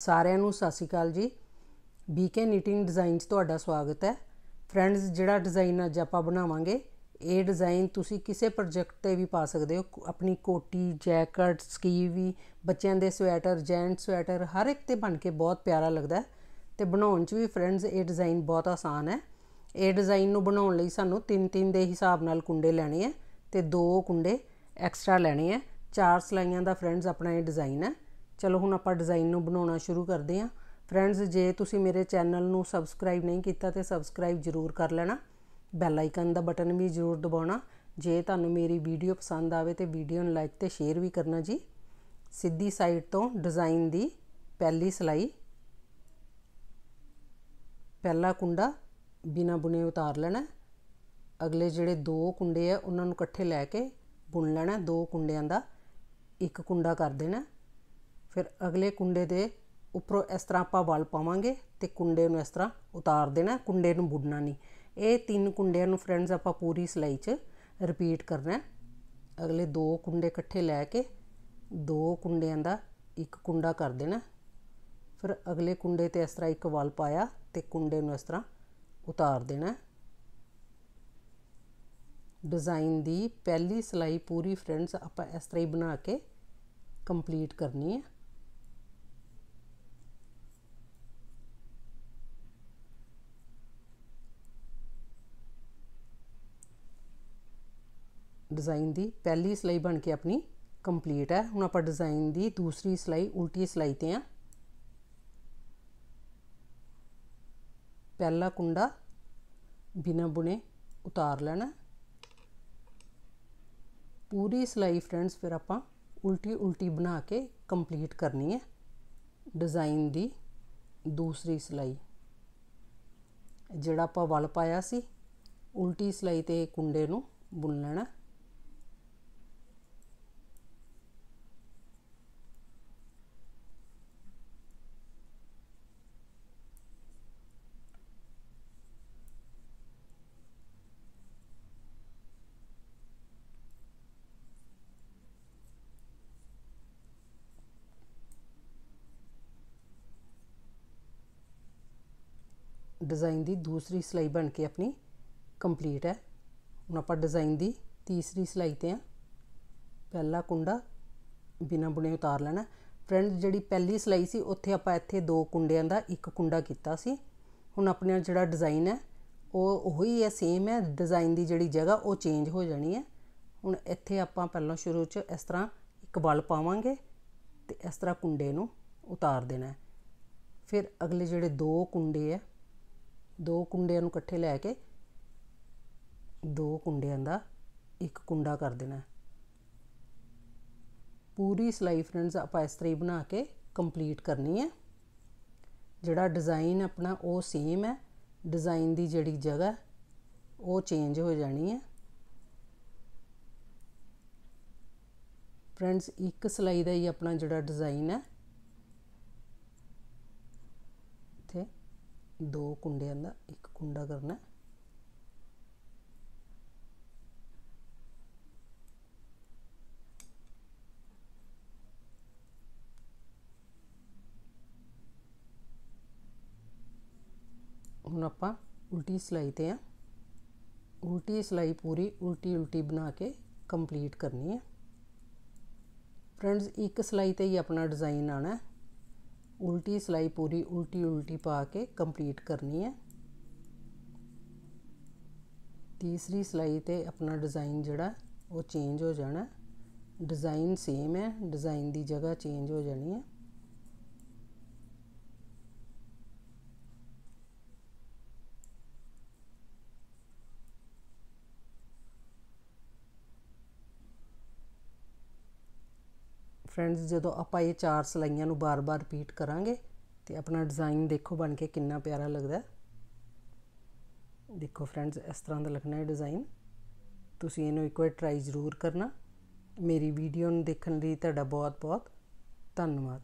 ਸਾਰਿਆਂ ਨੂੰ ਸਤਿ ਸ਼੍ਰੀ ਅਕਾਲ ਜੀ। ਬੀਕੇ ਨੀਟਿੰਗ ਡਿਜ਼ਾਈਨ 'ਚ ਤੁਹਾਡਾ ਸਵਾਗਤ ਹੈ। ਫਰੈਂਡਸ ਜਿਹੜਾ ਡਿਜ਼ਾਈਨ ਅੱਜ ਆਪਾਂ ਬਣਾਵਾਂਗੇ, ਇਹ ਡਿਜ਼ਾਈਨ ਤੁਸੀਂ ਕਿਸੇ ਪ੍ਰੋਜੈਕਟ ਤੇ ਵੀ ਪਾ ਸਕਦੇ ਹੋ। ਆਪਣੀ ਕੋਟੀ ਜੈਕਟ ਸਕੀਵੀ ਬੱਚਿਆਂ ਦੇ ਸਵੈਟਰ ਜੈਂਟ ਸਵੈਟਰ ਹਰ ਇੱਕ ਤੇ ਬਣ ਕੇ ਬਹੁਤ ਪਿਆਰਾ ਲੱਗਦਾ ਤੇ ਬਣਾਉਣ 'ਚ ਵੀ ਫਰੈਂਡਸ ਇਹ ਡਿਜ਼ਾਈਨ ਬਹੁਤ ਆਸਾਨ ਹੈ। ਇਹ ਡਿਜ਼ਾਈਨ ਨੂੰ ਬਣਾਉਣ ਲਈ ਸਾਨੂੰ 3-3 ਦੇ ਹਿਸਾਬ ਨਾਲ ਕੁੰਡੇ ਲੈਣੇ ਆ ਤੇ ਦੋ ਕੁੰਡੇ ਐਕਸਟਰਾ ਲੈਣੇ ਆ ਚਾਰ ਸਲਾਈਆਂ ਦਾ ਫਰੈਂਡਸ ਆਪਣਾ ਇਹ ਡਿਜ਼ਾਈਨ ਹੈ। ਚਲੋ ਹੁਣ ਆਪਾਂ ਡਿਜ਼ਾਈਨ ਨੂੰ ਬਣਾਉਣਾ ਸ਼ੁਰੂ ਕਰਦੇ ਹਾਂ। ਫਰੈਂਡਸ ਜੇ ਤੁਸੀਂ ਮੇਰੇ ਚੈਨਲ ਨੂੰ ਸਬਸਕ੍ਰਾਈਬ ਨਹੀਂ ਕੀਤਾ ਤੇ ਸਬਸਕ੍ਰਾਈਬ ਜ਼ਰੂਰ ਕਰ ਲੈਣਾ। ਬੈਲ ਆਈਕਨ ਦਾ ਬਟਨ ਵੀ ਜ਼ਰੂਰ ਦਬਾਉਣਾ। ਜੇ ਤੁਹਾਨੂੰ ਮੇਰੀ ਵੀਡੀਓ ਪਸੰਦ ਆਵੇ ਤੇ ਵੀਡੀਓ ਨੂੰ ਲਾਈਕ ਤੇ ਸ਼ੇਅਰ ਵੀ ਕਰਨਾ ਜੀ। ਸਿੱਧੀ ਸਾਈਡ ਤੋਂ ਡਿਜ਼ਾਈਨ ਦੀ ਪਹਿਲੀ ਸਲਾਈ। ਪਹਿਲਾ ਕੁੰਡਾ ਬਿਨਾ ਬੁਨੇ ਉਤਾਰ ਲੈਣਾ। ਅਗਲੇ ਜਿਹੜੇ ਦੋ ਕੁੰਡੇ ਆ, ਉਹਨਾਂ ਨੂੰ ਇਕੱਠੇ ਲੈ ਕੇ ਬੁਣ ਲੈਣਾ, ਦੋ ਕੁੰਡਿਆਂ ਦਾ। ਇੱਕ ਕੁੰਡਾ ਕਰ ਦੇਣਾ। ਫਿਰ ਅਗਲੇ ਕੁੰਡੇ ਦੇ ਉੱਪਰੋਂ ਇਸ ਤਰ੍ਹਾਂ ਆਪਾਂ ਵਲ ਪਾਵਾਂਗੇ ਤੇ ਕੁੰਡੇ ਨੂੰ ਇਸ ਤਰ੍ਹਾਂ ਉਤਾਰ ਦੇਣਾ, ਕੁੰਡੇ ਨੂੰ ਬੁੱਢਣਾ ਨਹੀਂ। ਇਹ ਤਿੰਨ ਕੁੰਡਿਆਂ ਨੂੰ ਫਰੈਂਡਸ ਆਪਾਂ ਪੂਰੀ ਸਿਲਾਈ 'ਚ ਰਿਪੀਟ ਕਰਨਾ ਅਗਲੇ ਦੋ ਕੁੰਡੇ ਇਕੱਠੇ ਲੈ ਕੇ ਦੋ ਕੁੰਡਿਆਂ ਦਾ ਇੱਕ ਕੁੰਡਾ ਕਰ ਦੇਣਾ ਫਿਰ ਅਗਲੇ ਕੁੰਡੇ ਤੇ ਇਸ ਤਰ੍ਹਾਂ ਇੱਕ ਵਲ ਪਾਇਆ ਤੇ ਕੁੰਡੇ ਨੂੰ ਇਸ ਤਰ੍ਹਾਂ ਉਤਾਰ ਦੇਣਾ ਡਿਜ਼ਾਈਨ ਦੀ ਪਹਿਲੀ ਸਿਲਾਈ ਪੂਰੀ ਫਰੈਂਡਸ ਆਪਾਂ ਇਸ ਤਰ੍ਹਾਂ ਹੀ ਬਣਾ ਕੇ ਕੰਪਲੀਟ ਕਰਨੀ ਹੈ। ਡਿਜ਼ਾਈਨ ਦੀ ਪਹਿਲੀ ਸਲਾਈ ਬਣ ਕੇ ਆਪਣੀ ਕੰਪਲੀਟ ਹੈ। ਹੁਣ ਆਪਾਂ ਡਿਜ਼ਾਈਨ ਦੀ ਦੂਸਰੀ ਸਲਾਈ, ਉਲਟੀ ਸਲਾਈ ਤੇ ਆ ਪਹਿਲਾ ਕੁੰਡਾ ਬਿਨਾ ਬੁਣੇ ਉਤਾਰ ਲੈਣਾ ਪੂਰੀ ਸਲਾਈ ਫਰੈਂਡਸ, ਫਿਰ ਆਪਾਂ ਉਲਟੀ ਉਲਟੀ ਬਣਾ ਕੇ ਕੰਪਲੀਟ ਕਰਨੀ ਹੈ। ਡਿਜ਼ਾਈਨ ਦੀ ਦੂਸਰੀ ਸਲਾਈ। ਜਿਹੜਾ ਆਪਾਂ ਵਲ ਪਾਇਆ ਸੀ, ਉਲਟੀ ਸਲਾਈ ਤੇ ਕੁੰਡੇ ਨੂੰ ਬੁਣ ਲੈਣਾ ਡਿਜ਼ਾਈਨ ਦੀ ਦੂਸਰੀ ਸਿਲਾਈ ਬਣ ਕੇ ਆਪਣੀ ਕੰਪਲੀਟ ਹੈ। ਹੁਣ ਆਪਾਂ ਡਿਜ਼ਾਈਨ ਦੀ ਤੀਸਰੀ ਸਿਲਾਈ ਤੇ ਆ ਪਹਿਲਾ ਕੁੰਡਾ ਬਿਨਾ ਬੁਣੇ ਉਤਾਰ ਲੈਣਾ। ਫਰੈਂਡ ਜਿਹੜੀ ਪਹਿਲੀ ਸਿਲਾਈ ਸੀ, ਉੱਥੇ ਆਪਾਂ ਇੱਥੇ ਦੋ ਕੁੰਡਿਆਂ ਦਾ ਇੱਕ ਕੁੰਡਾ ਕੀਤਾ ਸੀ। ਹੁਣ ਆਪਣਾ ਜਿਹੜਾ ਡਿਜ਼ਾਈਨ ਹੈ, ਉਹ ਉਹੀ ਹੈ ਸੇਮ ਹੈ। ਡਿਜ਼ਾਈਨ ਦੀ ਜਿਹੜੀ ਜਗ੍ਹਾ, ਉਹ ਚੇਂਜ ਹੋ ਜਾਣੀ ਹੈ। ਹੁਣ ਇੱਥੇ ਆਪਾਂ ਪਹਿਲਾਂ ਸ਼ੁਰੂ 'ਚ ਇਸ ਤਰ੍ਹਾਂ ਇੱਕ ਬਲ ਪਾਵਾਂਗੇ ਤੇ ਇਸ ਤਰ੍ਹਾਂ ਕੁੰਡੇ ਨੂੰ ਉਤਾਰ ਦੇਣਾ ਫਿਰ ਅਗਲੇ ਜਿਹੜੇ ਦੋ ਕੁੰਡੇ ਆ ਦੋ ਕੁੰਡਿਆਂ ਨੂੰ ਇਕੱਠੇ ਲੈ ਕੇ ਦੋ ਕੁੰਡਿਆਂ ਦਾ ਇੱਕ ਕੁੰਡਾ ਕਰ ਦੇਣਾ ਪੂਰੀ ਸਲਾਈ ਫਰੈਂਡਸ ਆਪਾਂ ਇਸ ਤਰ੍ਹਾਂ ਹੀ ਬਣਾ ਕੇ ਕੰਪਲੀਟ ਕਰਨੀ ਹੈ। ਜਿਹੜਾ ਡਿਜ਼ਾਈਨ ਆਪਣਾ ਉਹ ਸੇਮ ਹੈ। ਡਿਜ਼ਾਈਨ ਦੀ ਜਿਹੜੀ ਜਗ੍ਹਾ ਉਹ ਚੇਂਜ ਹੋ ਜਾਣੀ ਹੈ। ਫਰੈਂਡਸ ਇੱਕ ਸਲਾਈ ਦਾ ਹੀ ਆਪਣਾ ਜਿਹੜਾ ਡਿਜ਼ਾਈਨ ਹੈ। ਇੱਥੇ ਦੋ ਕੁੰਡਿਆਂ ਦਾ, ਇੱਕ ਕੁੰਡਾ ਕਰਨਾ। ਹੁਣ ਆਪਾਂ ਉਲਟੀ ਸਲਾਈ ਤੇ ਆ। ਉਲਟੀ ਸਲਾਈ ਪੂਰੀ ਉਲਟੀ ਉਲਟੀ ਬਣਾ ਕੇ ਕੰਪਲੀਟ ਕਰਨੀ ਹੈ ਫਰੈਂਡਸ, ਇੱਕ ਸਲਾਈ ਤੇ ਹੀ ਆਪਣਾ ਡਿਜ਼ਾਈਨ ਆਣਾ ਉਲਟੀ ਸਲਾਈ ਪੂਰੀ ਉਲਟੀ ਉਲਟੀ ਪਾ ਕੇ ਕੰਪਲੀਟ ਕਰਨੀ ਹੈ। ਤੀਸਰੀ ਸਲਾਈ ਤੇ ਆਪਣਾ ਡਿਜ਼ਾਈਨ ਜਿਹੜਾ, ਉਹ ਚੇਂਜ ਹੋ ਜਾਣਾ। ਡਿਜ਼ਾਈਨ ਸੇਮ ਹੈ ਡਿਜ਼ਾਈਨ ਦੀ ਜਗ੍ਹਾ ਚੇਂਜ ਹੋ ਜਾਣੀ ਹੈ। ਫਰੈਂਡਸ ਜਦੋਂ ਆਪਾਂ ਇਹ ਚਾਰ ਸਲਾਈਆਂ ਨੂੰ ਬਾਰ-ਬਾਰ ਰਿਪੀਟ ਕਰਾਂਗੇ ਤੇ ਆਪਣਾ ਡਿਜ਼ਾਈਨ ਦੇਖੋ ਬਣ ਕੇ ਕਿੰਨਾ ਪਿਆਰਾ ਲੱਗਦਾ ਦੇਖੋ ਫਰੈਂਡਸ ਇਸ ਤਰ੍ਹਾਂ ਦਾ ਲੱਗਣਾ ਹੈ ਡਿਜ਼ਾਈਨ ਤੁਸੀਂ ਇਹਨੂੰ ਇੱਕ ਵਾਰ ਟਰਾਈ ਜ਼ਰੂਰ ਕਰਨਾ। ਮੇਰੀ ਵੀਡੀਓ ਨੂੰ ਦੇਖਣ ਲਈ ਤੁਹਾਡਾ ਬਹੁਤ-ਬਹੁਤ ਧੰਨਵਾਦ।